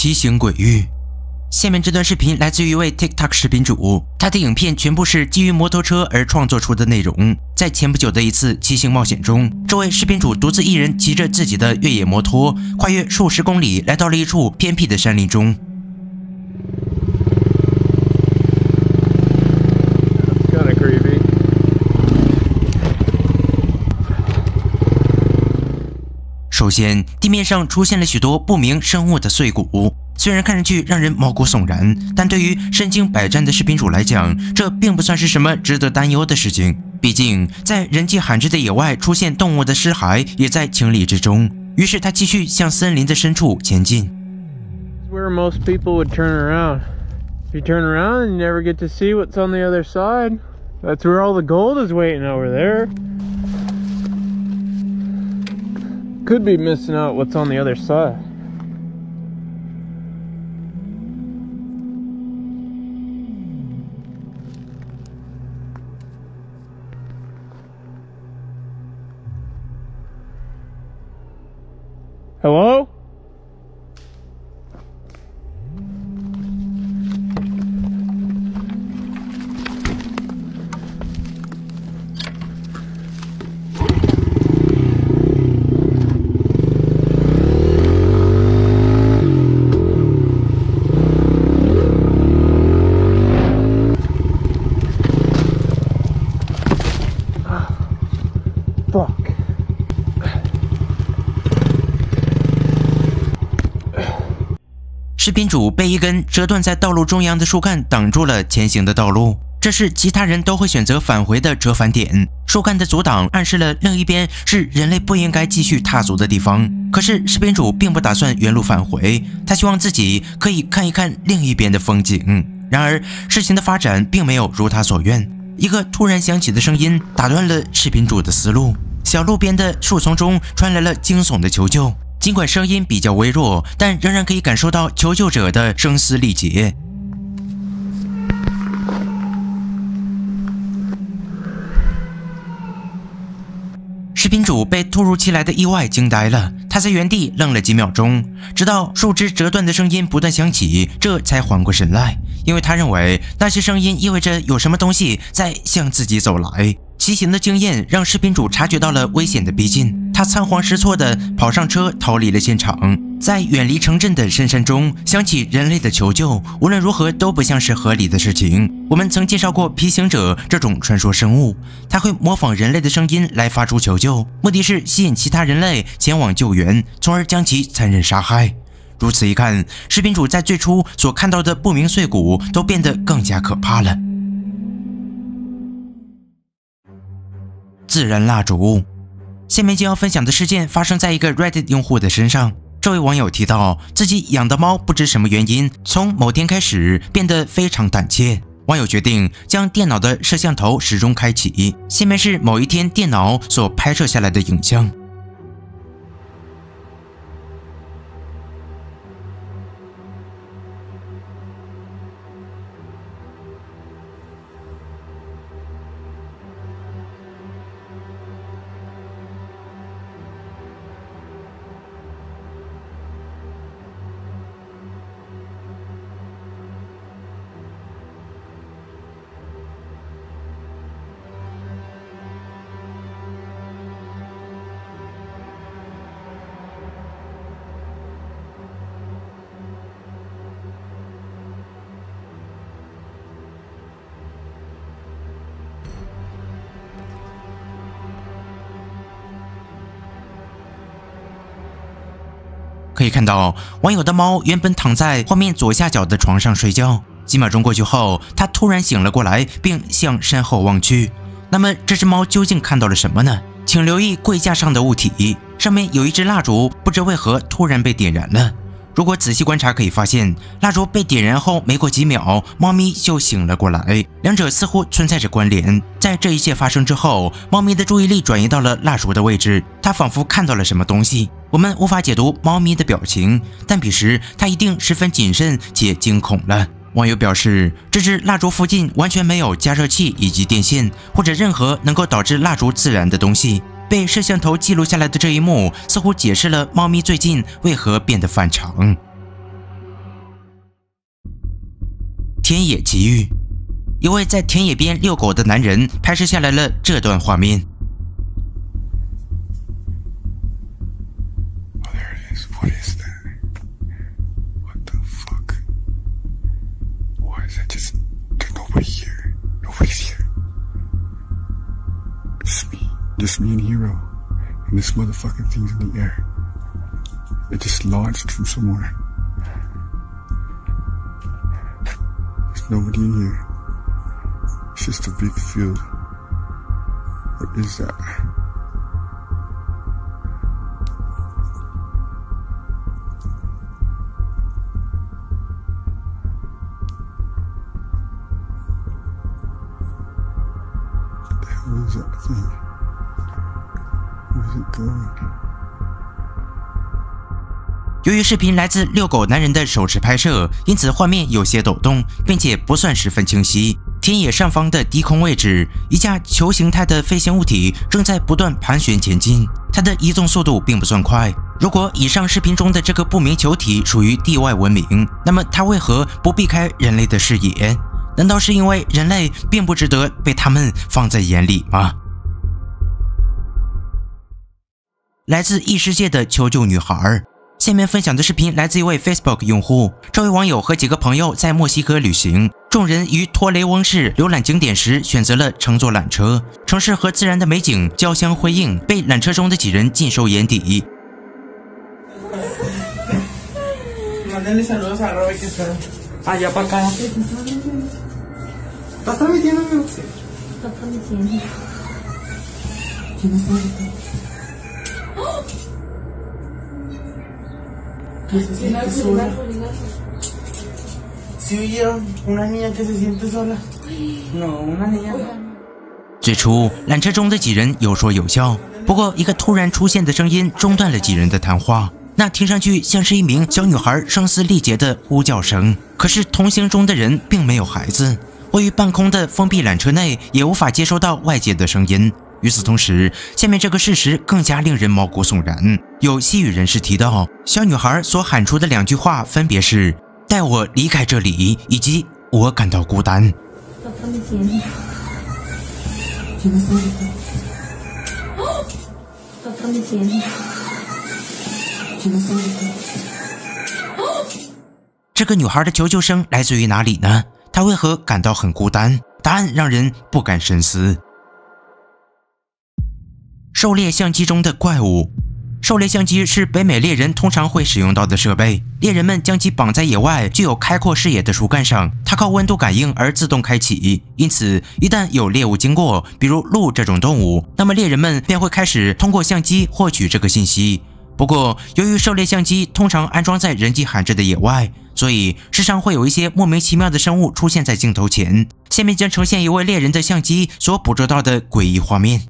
骑行鬼域。下面这段视频来自于一位 TikTok 视频主，他的影片全部是基于摩托车而创作出的内容。在前不久的一次骑行冒险中，这位视频主独自一人骑着自己的越野摩托，跨越数十公里，来到了一处偏僻的山林中。首先，地面上出现了许多不明生物的碎骨，虽然看上去让人毛骨悚然，但对于身经百战的视频主来讲，这并不算是什么值得担忧的事情。毕竟，在人迹罕至的野外出现动物的尸骸也在情理之中。于是，他继续向森林的深处前进。Where most people would turn around. If you turn around and you never get to see what's on the other side, that's where all the gold is waiting over there. Could be missing out what's on the other side. 主被一根折断在道路中央的树干挡住了前行的道路，这是其他人都会选择返回的折返点。树干的阻挡暗示了另一边是人类不应该继续踏足的地方。可是视频主并不打算原路返回，他希望自己可以看一看另一边的风景。然而事情的发展并没有如他所愿，一个突然响起的声音打断了视频主的思路。小路边的树丛中传来了惊悚的求救。尽管声音比较微弱，但仍然可以感受到求救者的声嘶力竭。视频主被突如其来的意外惊呆了，他在原地愣了几秒钟，直到树枝折断的声音不断响起，这才缓过神来，因为他认为那些声音意味着有什么东西在向自己走来。骑行的经验让视频主察觉到了危险的逼近，他仓皇失措地跑上车，逃离了现场。在远离城镇的深山中，响起人类的求救，无论如何都不像是合理的事情。我们曾介绍过皮行者这种传说生物，它会模仿人类的声音来发出求救，目的是吸引其他人类前往救援，从而将其残忍杀害。如此一看，视频主在最初所看到的不明碎骨都变得更加可怕了。自然蜡烛。下面将要分享的事件发生在一个 Reddit 用户的身上。这位网友提到，自己养的猫不知什么原因，从某天开始变得非常胆怯。网友决定将电脑的摄像头始终开启。下面是某一天电脑所拍摄下来的影像。可以看到，网友的猫原本躺在画面左下角的床上睡觉。几秒钟过去后，它突然醒了过来，并向身后望去。那么，这只猫究竟看到了什么呢？请留意柜架上的物体，上面有一支蜡烛，不知为何突然被点燃了。如果仔细观察，可以发现蜡烛被点燃后，没过几秒，猫咪就醒了过来，两者似乎存在着关联。在这一切发生之后，猫咪的注意力转移到了蜡烛的位置，它仿佛看到了什么东西。我们无法解读猫咪的表情，但彼时它一定十分谨慎且惊恐了。网友表示，这支蜡烛附近完全没有加热器以及电线，或者任何能够导致蜡烛自燃的东西。被摄像头记录下来的这一幕，似乎解释了猫咪最近为何变得反常。田野奇遇。一位在田野边遛狗的男人拍摄下来了这段画面。Just There's nobody here. Nobody's here. It's me Just me and Hero. And this motherfucking thing's in the air. It just launched from somewhere. There's nobody in here. It's just a big field. What is that? 视频来自遛狗男人的手持拍摄，因此画面有些抖动，并且不算十分清晰。田野上方的低空位置，一架球形态的飞行物体正在不断盘旋前进，它的移动速度并不算快。如果以上视频中的这个不明球体属于地外文明，那么它为何不避开人类的视野？难道是因为人类并不值得被他们放在眼里吗？来自异世界的求救女孩。下面分享的视频来自一位 Facebook 用户。这位网友和几个朋友在墨西哥旅行，众人于托雷翁市浏览景点时，选择了乘坐缆车。城市和自然的美景交相辉映，被缆车中的几人尽收眼底。最初，缆车中的几人有说有笑，不过一个突然出现的声音中断了几人的谈话。那听上去像是一名小女孩声嘶力竭的呼叫声。可是同行中的人并没有孩子，位于半空的封闭缆车内也无法接收到外界的声音。与此同时，下面这个事实更加令人毛骨悚然。有西语人士提到，小女孩所喊出的两句话分别是“带我离开这里”以及“我感到孤单”。这个女孩的求救声来自于哪里呢？她为何感到很孤单？答案让人不敢深思。狩猎相机中的怪物。狩猎相机是北美猎人通常会使用到的设备。猎人们将其绑在野外具有开阔视野的树干上，它靠温度感应而自动开启。因此，一旦有猎物经过，比如鹿这种动物，那么猎人们便会开始通过相机获取这个信息。不过，由于狩猎相机通常安装在人迹罕至的野外，所以时常会有一些莫名其妙的生物出现在镜头前。下面将呈现一位猎人的相机所捕捉到的诡异画面。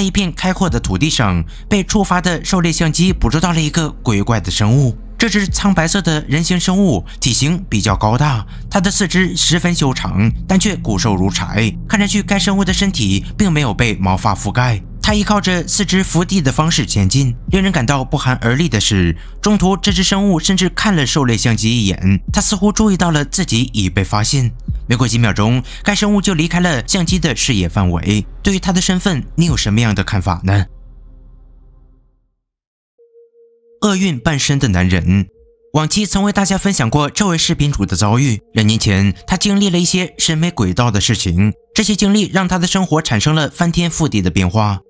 在一片开阔的土地上，被触发的狩猎相机捕捉到了一个鬼怪的生物。这只苍白色的人形生物体型比较高大，它的四肢十分修长，但却骨瘦如柴。看上去，该生物的身体并没有被毛发覆盖。它依靠着四肢伏地的方式前进。令人感到不寒而栗的是，中途这只生物甚至看了狩猎相机一眼，它似乎注意到了自己已被发现。没过几秒钟，该生物就离开了相机的视野范围。对于它的身份，你有什么样的看法呢？厄运半身的男人，往期曾为大家分享过这位视频主的遭遇。两年前，他经历了一些审美轨道的事情，这些经历让他的生活产生了翻天覆地的变化。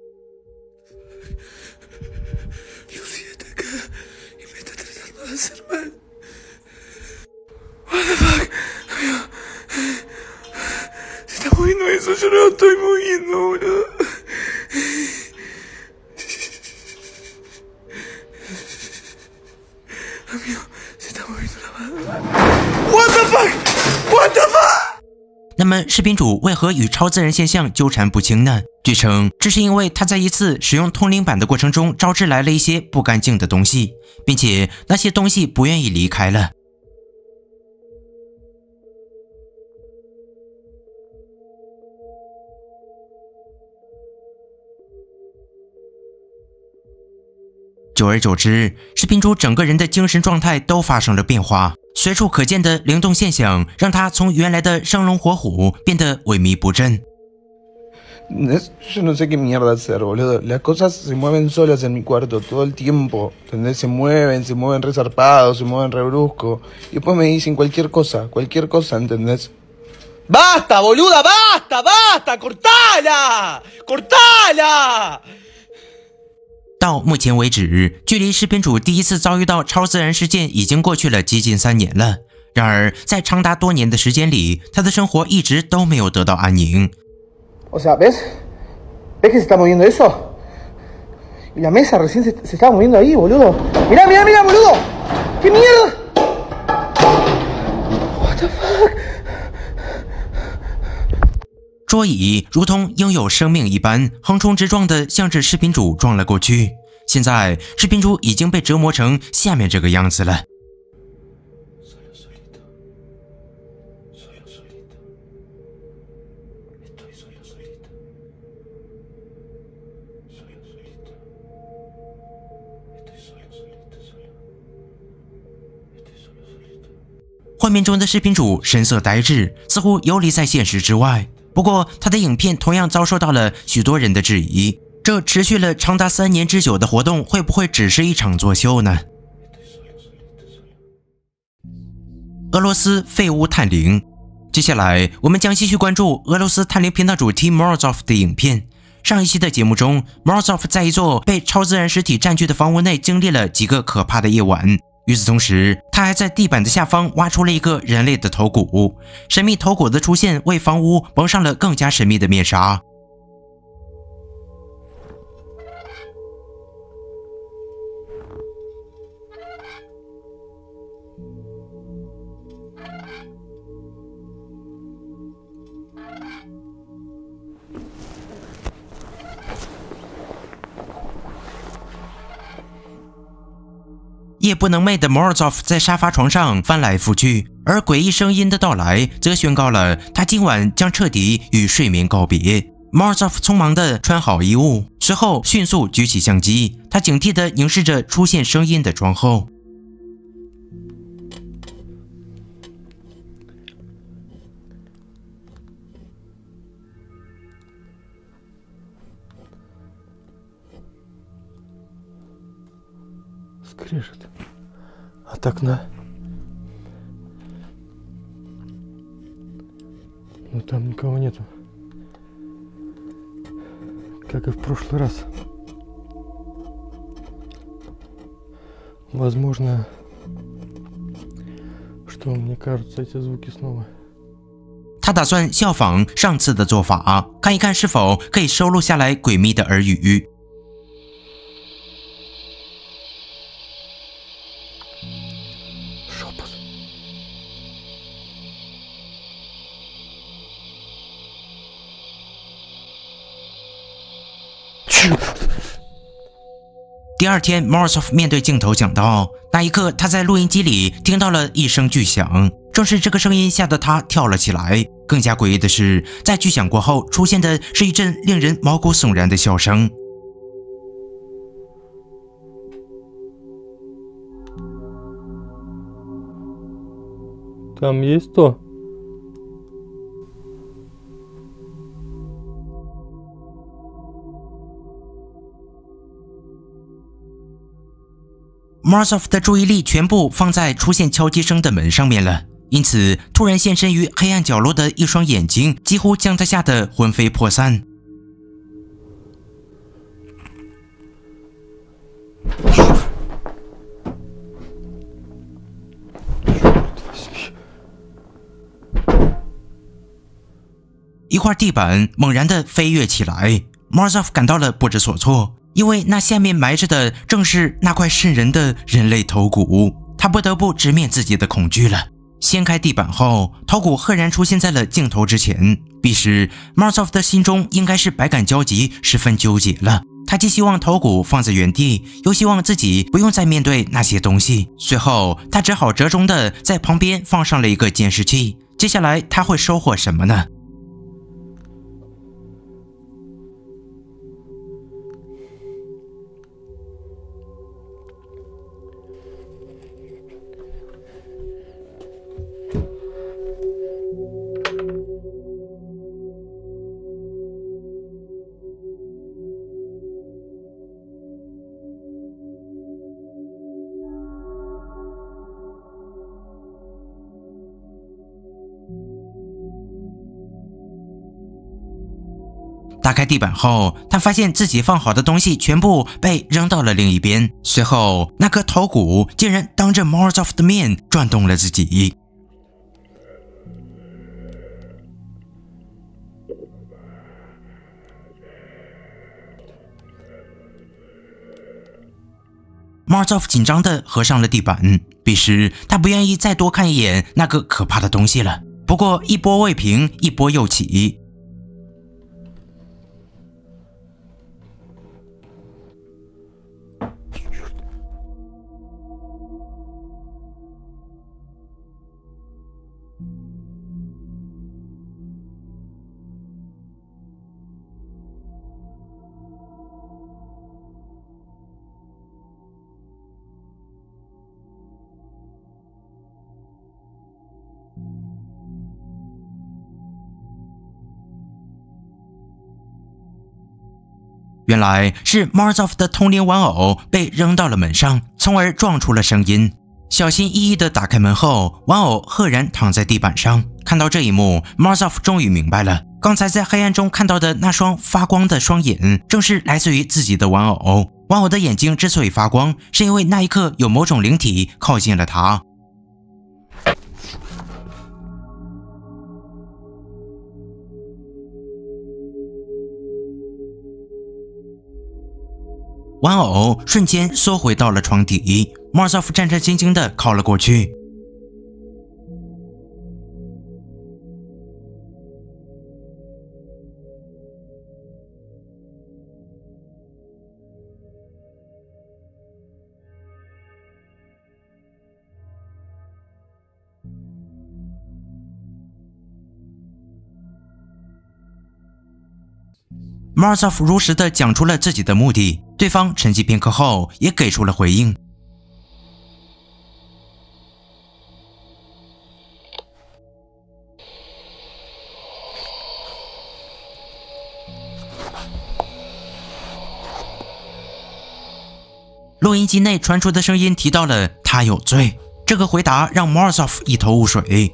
那么，视频主为何与超自然现象纠缠不清呢？据称，这是因为他在一次使用通灵板的过程中招致来了一些不干净的东西，并且那些东西不愿意离开了。久而久之，视频主整个人的精神状态都发生了变化。随处可见的灵动现象，让他从原来的生龙活虎变得萎靡不振。到目前为止，距离视频主第一次遭遇到超自然事件已经过去了接近三年了。然而，在长达多年的时间里，他的生活一直都没有得到安宁。桌椅如同拥有生命一般，横冲直撞地向着视频主撞了过去。现在，视频主已经被折磨成下面这个样子了。画面中的视频主神色呆滞，似乎游离在现实之外。不过，他的影片同样遭受到了许多人的质疑。这持续了长达三年之久的活动，会不会只是一场作秀呢？俄罗斯废物探灵。接下来，我们将继续关注俄罗斯探灵频道主 Tim Morozov 的影片。上一期的节目中，Morozov 在一座被超自然实体占据的房屋内，经历了几个可怕的夜晚。与此同时，他还在地板的下方挖出了一个人类的头骨。神秘头骨的出现为房屋蒙上了更加神秘的面纱。夜不能寐的 Morozov 在沙发床上翻来覆去，而诡异声音的到来则宣告了他今晚将彻底与睡眠告别。Morozov 匆忙地穿好衣物，随后迅速举起相机，他警惕地凝视着出现声音的窗后。Скрежет. От окна. Но там никого нету. Как и в прошлый раз. Возможно, что мне кажутся эти звуки снова. 他打算效仿上次的做法，看一看是否可以收录下来诡秘的耳语。 二天，Morozov 面对镜头讲道：“那一刻，他在录音机里听到了一声巨响，正是这个声音吓得他跳了起来。更加诡异的是，在巨响过后，出现的是一阵令人毛骨悚然的笑声。” Там есть то? ，Morozov 的注意力全部放在出现敲击声的门上面了，因此突然现身于黑暗角落的一双眼睛几乎将他吓得魂飞魄散。一块地板猛然的飞跃起来，Morozov 感到了不知所措，因为那下面埋着的正是那块渗人的人类头骨。他不得不直面自己的恐惧了。掀开地板后，头骨赫然出现在了镜头之前。彼时，Morozov 的心中应该是百感交集，十分纠结了。他既希望头骨放在原地，又希望自己不用再面对那些东西。随后，他只好折中的在旁边放上了一个监视器。接下来，他会收获什么呢？打开地板后，他发现自己放好的东西全部被扔到了另一边。随后，那颗头骨竟然当着 Morozov 的面转动了自己。Morozov 紧张地合上了地板。彼时，他不愿意再多看一眼那个可怕的东西了。不过，一波未平，一波又起。原来是 Morozov 的通灵玩偶被扔到了门上，从而撞出了声音。小心翼翼地打开门后，玩偶赫然躺在地板上。看到这一幕，Morozov 终于明白了，刚才在黑暗中看到的那双发光的双眼，正是来自于自己的玩偶。玩偶的眼睛之所以发光，是因为那一刻有某种灵体靠近了他。玩偶瞬间缩回到了床底，莫尔萨夫战战兢兢地靠了过去。马尔佐夫如实的讲出了自己的目的，对方沉寂片刻后也给出了回应。录音机内传出的声音提到了他有罪，这个回答让马尔佐夫一头雾水。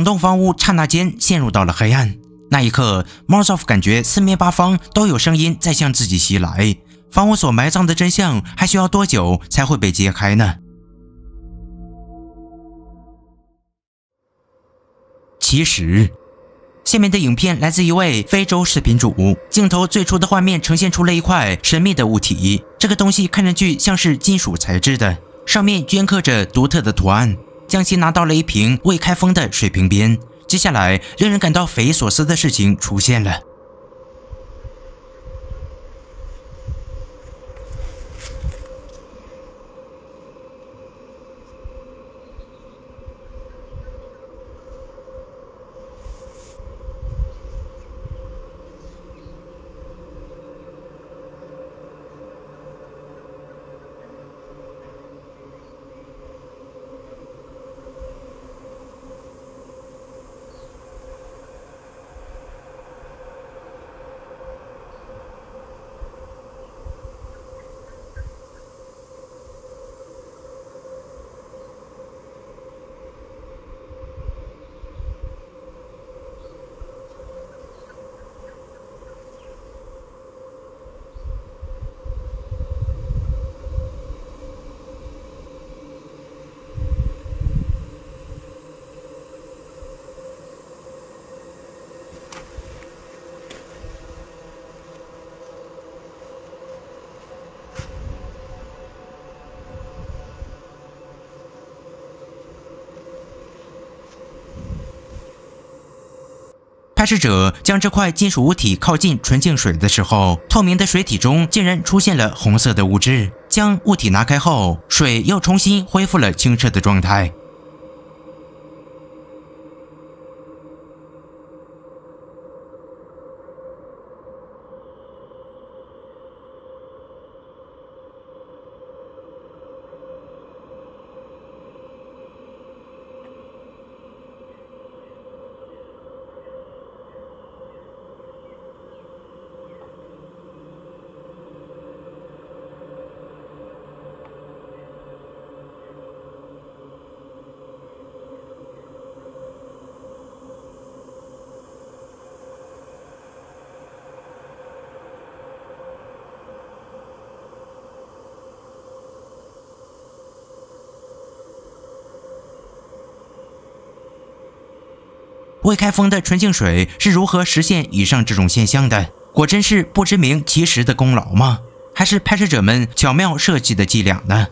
整栋房屋刹那间陷入到了黑暗。那一刻，Morozov 感觉四面八方都有声音在向自己袭来。房屋所埋葬的真相还需要多久才会被揭开呢？其实，下面的影片来自一位非洲视频主。镜头最初的画面呈现出了一块神秘的物体，这个东西看上去像是金属材质的，上面镌刻着独特的图案。将其拿到了一瓶未开封的水瓶边。接下来，令人感到匪夷所思的事情出现了。拍摄者将这块金属物体靠近纯净水的时候，透明的水体中竟然出现了红色的物质。将物体拿开后，水又重新恢复了清澈的状态。未开封的纯净水是如何实现以上这种现象的？果真是不知名其实的功劳吗？还是拍摄者们巧妙设计的伎俩呢？